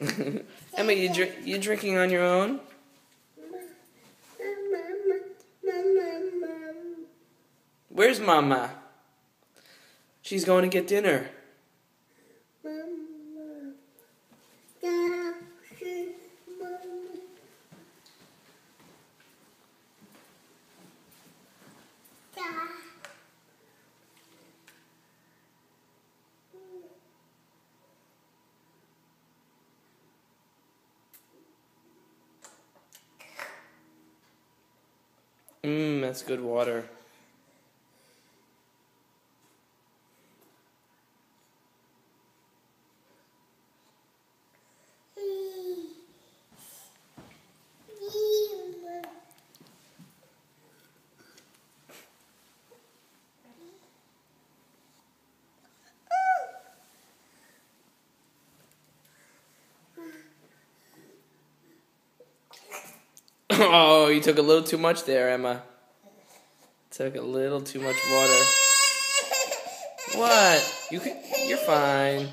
Emma, you you drinking on your own? Where's Mama? She's going to get dinner. That's good water. Oh, you took a little too much there, Emma. Took a little too much water. What? You could, you're fine.